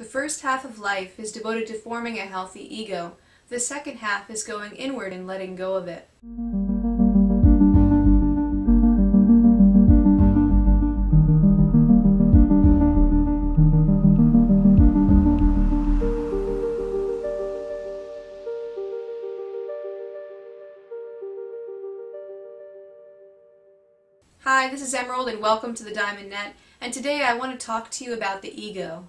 The first half of life is devoted to forming a healthy ego. The second half is going inward and letting go of it. Hi, this is Emerald and welcome to the Diamond Net and today I want to talk to you about the ego.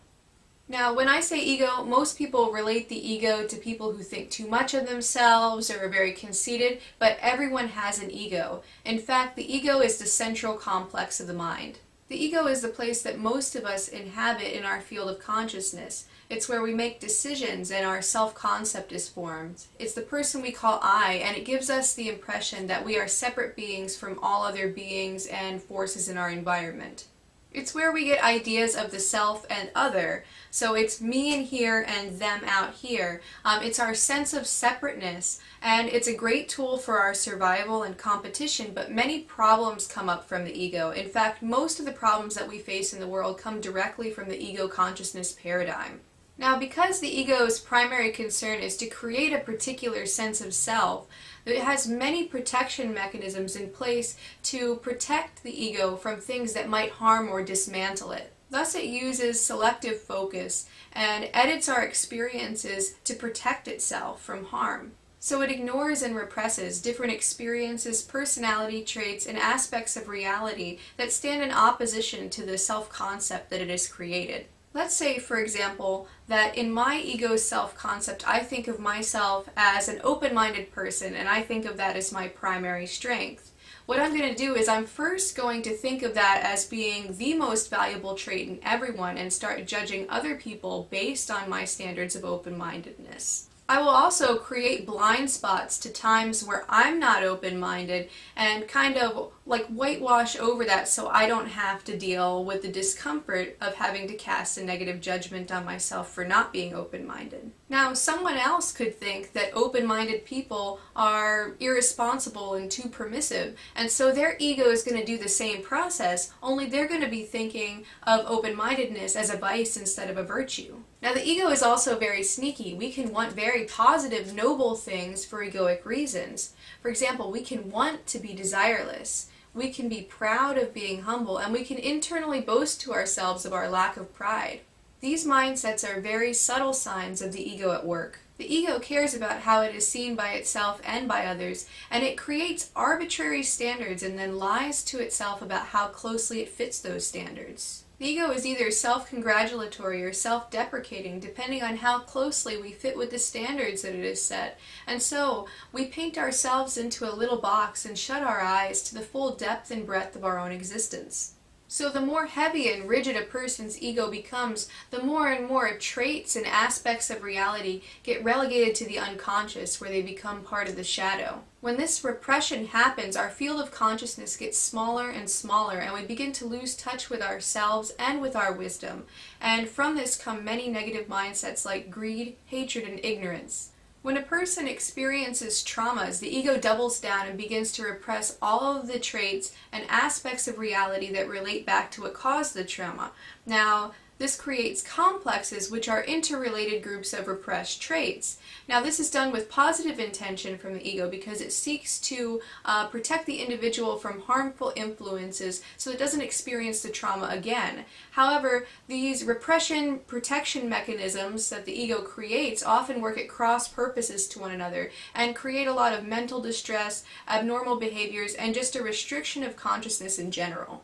Now, when I say ego, most people relate the ego to people who think too much of themselves or are very conceited, but everyone has an ego. In fact, the ego is the central complex of the mind. The ego is the place that most of us inhabit in our field of consciousness. It's where we make decisions and our self-concept is formed. It's the person we call I, and it gives us the impression that we are separate beings from all other beings and forces in our environment. It's where we get ideas of the self and other. So it's me in here and them out here. Um, it's our sense of separateness and it's a great tool for our survival and competition but many problems come up from the ego. In fact, most of the problems that we face in the world come directly from the ego consciousness paradigm. Now, because the ego's primary concern is to create a particular sense of self, it has many protection mechanisms in place to protect the ego from things that might harm or dismantle it. Thus, it uses selective focus and edits our experiences to protect itself from harm. So it ignores and represses different experiences, personality traits, and aspects of reality that stand in opposition to the self-concept that it has created. Let's say, for example, that in my ego self-concept, I think of myself as an open-minded person, and I think of that as my primary strength. What I'm going to do is I'm first going to think of that as being the most valuable trait in everyone and start judging other people based on my standards of open-mindedness. I will also create blind spots to times where I'm not open-minded and kind of like whitewash over that so I don't have to deal with the discomfort of having to cast a negative judgment on myself for not being open-minded. Now, someone else could think that open-minded people are irresponsible and too permissive, and so their ego is going to do the same process, only they're going to be thinking of open-mindedness as a vice instead of a virtue. Now the ego is also very sneaky. We can want very positive, noble things for egoic reasons. For example, we can want to be desireless. We can be proud of being humble, and we can internally boast to ourselves of our lack of pride. These mindsets are very subtle signs of the ego at work. The ego cares about how it is seen by itself and by others, and it creates arbitrary standards and then lies to itself about how closely it fits those standards. The ego is either self-congratulatory or self-deprecating depending on how closely we fit with the standards that it has set. And so, we paint ourselves into a little box and shut our eyes to the full depth and breadth of our own existence. So the more heavy and rigid a person's ego becomes, the more and more traits and aspects of reality get relegated to the unconscious where they become part of the shadow. When this repression happens, our field of consciousness gets smaller and smaller and we begin to lose touch with ourselves and with our wisdom. And from this come many negative mindsets like greed, hatred, and ignorance. When a person experiences traumas, the ego doubles down and begins to repress all of the traits and aspects of reality that relate back to what caused the trauma. Now, this creates complexes which are interrelated groups of repressed traits. Now this is done with positive intention from the ego because it seeks to uh, protect the individual from harmful influences so it doesn't experience the trauma again. However, these repression protection mechanisms that the ego creates often work at cross purposes to one another and create a lot of mental distress, abnormal behaviors, and just a restriction of consciousness in general.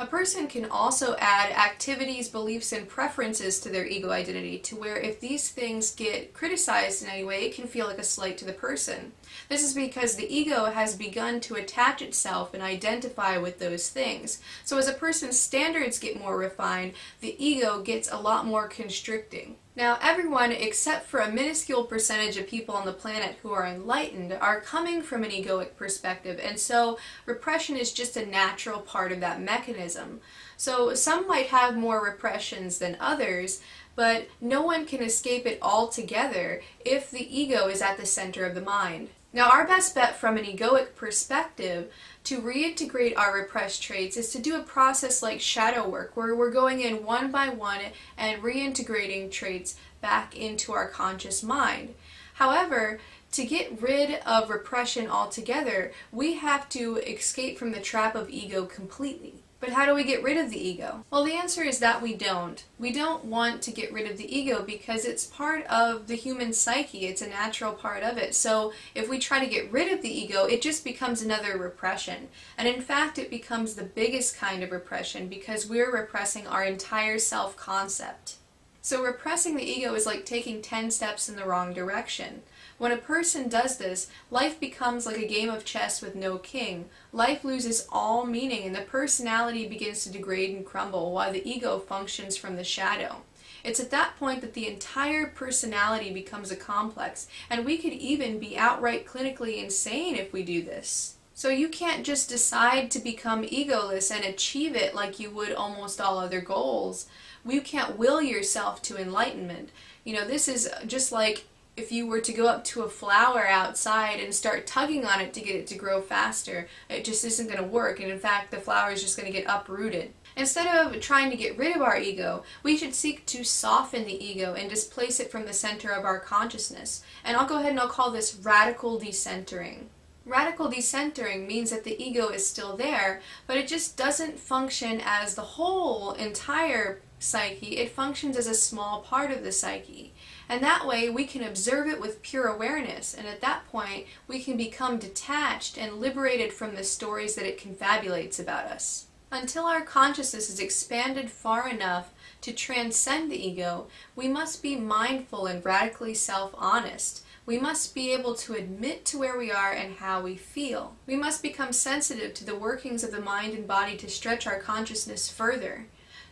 A person can also add activities, beliefs, and preferences to their ego identity to where if these things get criticized in any way, it can feel like a slight to the person. This is because the ego has begun to attach itself and identify with those things. So as a person's standards get more refined, the ego gets a lot more constricting. Now, everyone except for a minuscule percentage of people on the planet who are enlightened are coming from an egoic perspective, and so repression is just a natural part of that mechanism. So some might have more repressions than others, but no one can escape it altogether if the ego is at the center of the mind. Now, our best bet from an egoic perspective to reintegrate our repressed traits is to do a process like shadow work, where we're going in one by one and reintegrating traits back into our conscious mind. However, to get rid of repression altogether, we have to escape from the trap of ego completely. But how do we get rid of the ego? Well, the answer is that we don't. We don't want to get rid of the ego because it's part of the human psyche. It's a natural part of it. So if we try to get rid of the ego, it just becomes another repression. And in fact, it becomes the biggest kind of repression because we're repressing our entire self-concept. So repressing the ego is like taking 10 steps in the wrong direction. When a person does this, life becomes like a game of chess with no king. Life loses all meaning and the personality begins to degrade and crumble while the ego functions from the shadow. It's at that point that the entire personality becomes a complex, and we could even be outright clinically insane if we do this. So you can't just decide to become egoless and achieve it like you would almost all other goals. You can't will yourself to enlightenment. You know, this is just like if you were to go up to a flower outside and start tugging on it to get it to grow faster, it just isn't going to work. And in fact, the flower is just going to get uprooted. Instead of trying to get rid of our ego, we should seek to soften the ego and displace it from the center of our consciousness. And I'll go ahead and I'll call this radical decentering. Radical decentering means that the ego is still there, but it just doesn't function as the whole entire psyche. It functions as a small part of the psyche. And that way we can observe it with pure awareness, and at that point we can become detached and liberated from the stories that it confabulates about us. Until our consciousness is expanded far enough to transcend the ego, we must be mindful and radically self-honest. We must be able to admit to where we are and how we feel. We must become sensitive to the workings of the mind and body to stretch our consciousness further.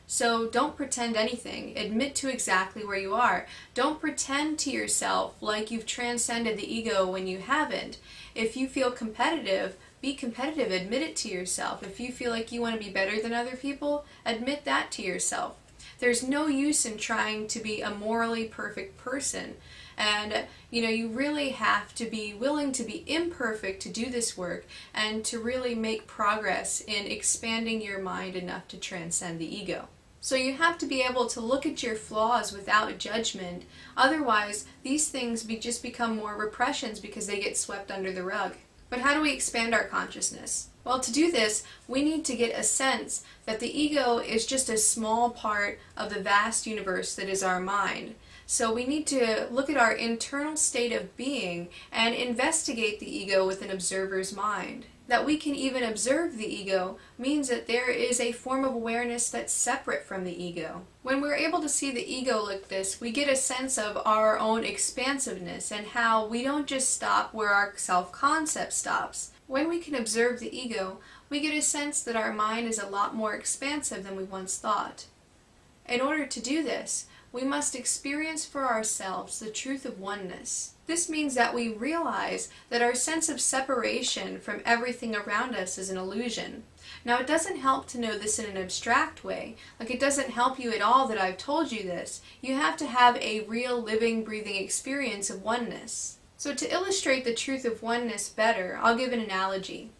So don't pretend anything. Admit to exactly where you are. Don't pretend to yourself like you've transcended the ego when you haven't. If you feel competitive, be competitive. Admit it to yourself. If you feel like you want to be better than other people, admit that to yourself. There's no use in trying to be a morally perfect person. And, you know, you really have to be willing to be imperfect to do this work and to really make progress in expanding your mind enough to transcend the ego. So you have to be able to look at your flaws without judgment. Otherwise, these things be just become more repressions because they get swept under the rug. But how do we expand our consciousness? Well, to do this, we need to get a sense that the ego is just a small part of the vast universe that is our mind. So we need to look at our internal state of being and investigate the ego with an observer's mind. That we can even observe the ego means that there is a form of awareness that's separate from the ego. When we're able to see the ego like this, we get a sense of our own expansiveness and how we don't just stop where our self-concept stops. When we can observe the ego, we get a sense that our mind is a lot more expansive than we once thought. In order to do this, we must experience for ourselves the truth of oneness. This means that we realize that our sense of separation from everything around us is an illusion. Now it doesn't help to know this in an abstract way, like it doesn't help you at all that I've told you this. You have to have a real living, breathing experience of oneness. So to illustrate the truth of oneness better, I'll give an analogy.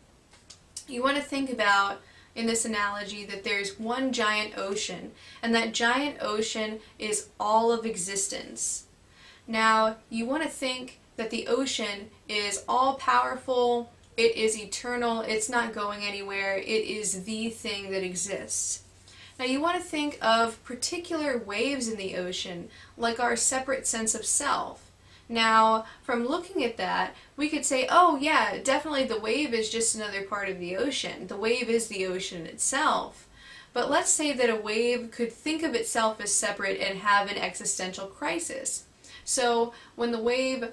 You want to think about in this analogy that there's one giant ocean, and that giant ocean is all of existence. Now, you want to think that the ocean is all powerful, it is eternal, it's not going anywhere, it is the thing that exists. Now you want to think of particular waves in the ocean, like our separate sense of self. Now, from looking at that, we could say, oh yeah, definitely the wave is just another part of the ocean. The wave is the ocean itself. But let's say that a wave could think of itself as separate and have an existential crisis. So when the wave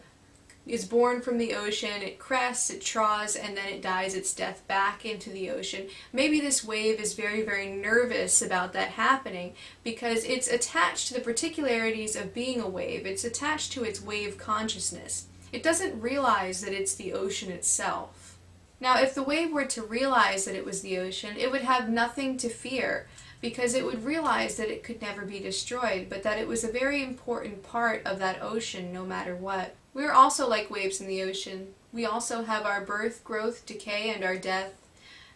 is born from the ocean, it crests, it troughs, and then it dies its death back into the ocean. Maybe this wave is very, very nervous about that happening because it's attached to the particularities of being a wave. It's attached to its wave consciousness. It doesn't realize that it's the ocean itself. Now, if the wave were to realize that it was the ocean, it would have nothing to fear because it would realize that it could never be destroyed, but that it was a very important part of that ocean no matter what. We are also like waves in the ocean. We also have our birth, growth, decay, and our death.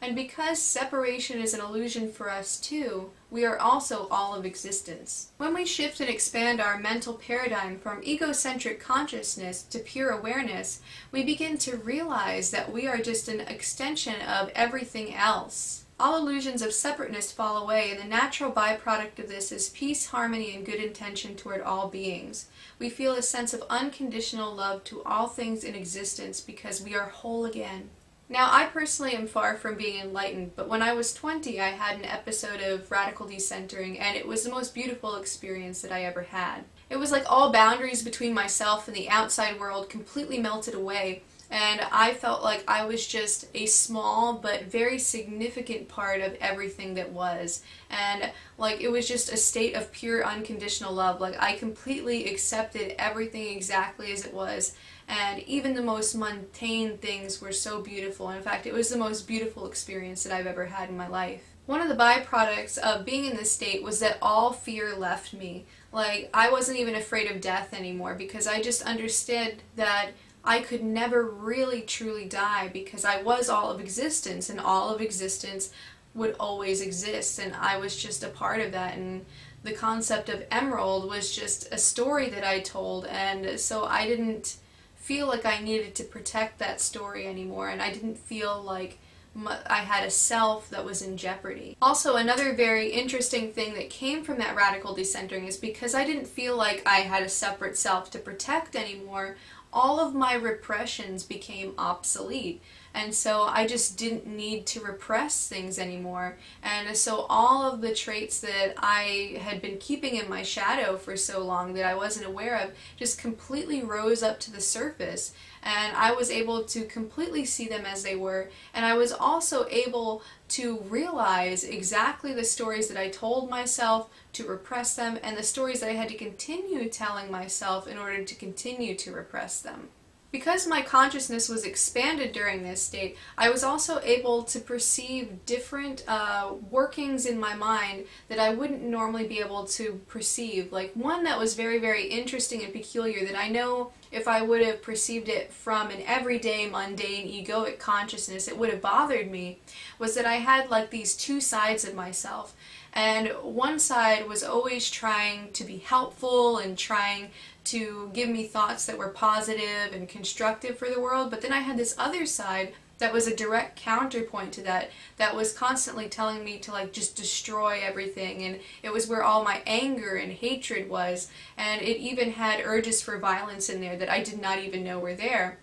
And because separation is an illusion for us too, we are also all of existence. When we shift and expand our mental paradigm from egocentric consciousness to pure awareness, we begin to realize that we are just an extension of everything else. All illusions of separateness fall away, and the natural byproduct of this is peace, harmony, and good intention toward all beings. We feel a sense of unconditional love to all things in existence because we are whole again. Now, I personally am far from being enlightened, but when I was 20, I had an episode of radical decentering, and it was the most beautiful experience that I ever had. It was like all boundaries between myself and the outside world completely melted away, and I felt like I was just a small but very significant part of everything that was. And like it was just a state of pure unconditional love. Like I completely accepted everything exactly as it was. And even the most mundane things were so beautiful. In fact, it was the most beautiful experience that I've ever had in my life. One of the byproducts of being in this state was that all fear left me. Like, I wasn't even afraid of death anymore because I just understood that I could never really truly die because I was all of existence and all of existence would always exist. And I was just a part of that. And the concept of emerald was just a story that I told. And so I didn't feel like I needed to protect that story anymore. And I didn't feel like I had a self that was in jeopardy. Also, another very interesting thing that came from that radical decentering is because I didn't feel like I had a separate self to protect anymore, all of my repressions became obsolete. And so I just didn't need to repress things anymore. And so all of the traits that I had been keeping in my shadow for so long that I wasn't aware of just completely rose up to the surface. And I was able to completely see them as they were. And I was also able to realize exactly the stories that I told myself to repress them and the stories that I had to continue telling myself in order to continue to repress them. Because my consciousness was expanded during this state, I was also able to perceive different uh, workings in my mind that I wouldn't normally be able to perceive. Like one that was very, very interesting and peculiar that I know if I would have perceived it from an everyday, mundane, egoic consciousness, it would have bothered me, was that I had like these two sides of myself. And one side was always trying to be helpful and trying to give me thoughts that were positive and constructive for the world. But then I had this other side that was a direct counterpoint to that that was constantly telling me to like just destroy everything and it was where all my anger and hatred was and it even had urges for violence in there that I did not even know were there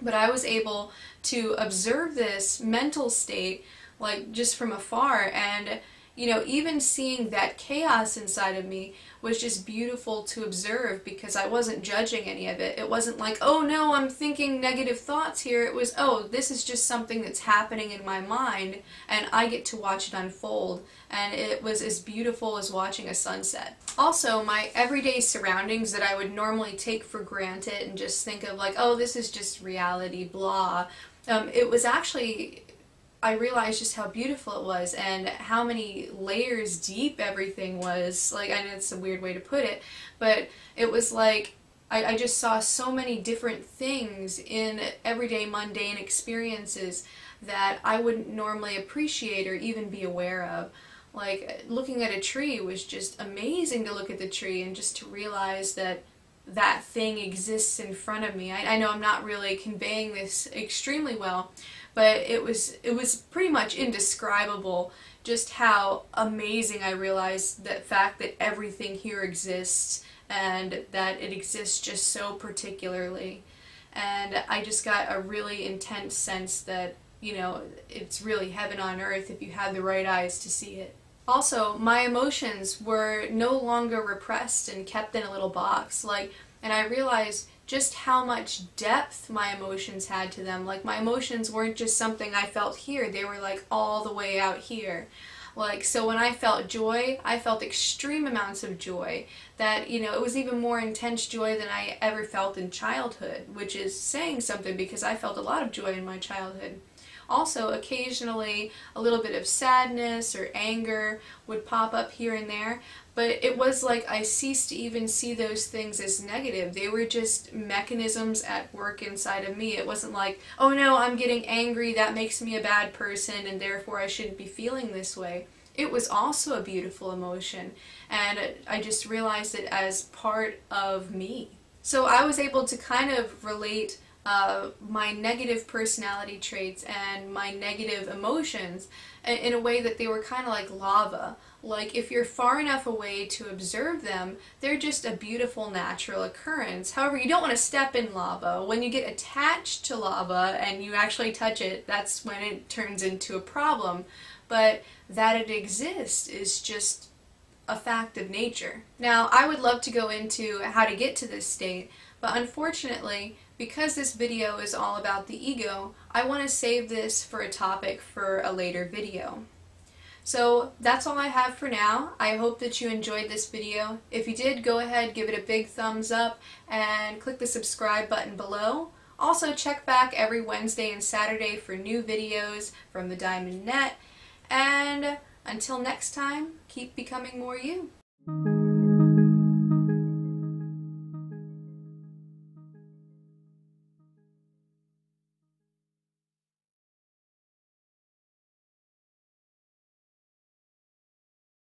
but I was able to observe this mental state like just from afar and you know, even seeing that chaos inside of me was just beautiful to observe because I wasn't judging any of it. It wasn't like, oh no, I'm thinking negative thoughts here. It was, oh, this is just something that's happening in my mind and I get to watch it unfold. And it was as beautiful as watching a sunset. Also, my everyday surroundings that I would normally take for granted and just think of like, oh, this is just reality, blah. Um, it was actually I realized just how beautiful it was and how many layers deep everything was. Like, I know it's a weird way to put it, but it was like I, I just saw so many different things in everyday mundane experiences that I wouldn't normally appreciate or even be aware of. Like, looking at a tree was just amazing to look at the tree and just to realize that that thing exists in front of me. I, I know I'm not really conveying this extremely well, but it was it was pretty much indescribable just how amazing I realized the fact that everything here exists and that it exists just so particularly and I just got a really intense sense that you know it's really heaven on earth if you have the right eyes to see it. Also, my emotions were no longer repressed and kept in a little box like and I realized just how much depth my emotions had to them. Like my emotions weren't just something I felt here, they were like all the way out here. Like, so when I felt joy, I felt extreme amounts of joy. That, you know, it was even more intense joy than I ever felt in childhood, which is saying something because I felt a lot of joy in my childhood. Also, occasionally a little bit of sadness or anger would pop up here and there, but it was like I ceased to even see those things as negative. They were just mechanisms at work inside of me. It wasn't like, oh no, I'm getting angry, that makes me a bad person, and therefore I shouldn't be feeling this way. It was also a beautiful emotion, and I just realized it as part of me. So I was able to kind of relate uh, my negative personality traits and my negative emotions in a way that they were kind of like lava. Like if you're far enough away to observe them, they're just a beautiful natural occurrence. However, you don't want to step in lava. When you get attached to lava and you actually touch it, that's when it turns into a problem. But that it exists is just a fact of nature. Now, I would love to go into how to get to this state, but unfortunately, because this video is all about the ego, I want to save this for a topic for a later video. So that's all I have for now. I hope that you enjoyed this video. If you did, go ahead, give it a big thumbs up, and click the subscribe button below. Also, check back every Wednesday and Saturday for new videos from the Diamond Net. And until next time, keep becoming more you.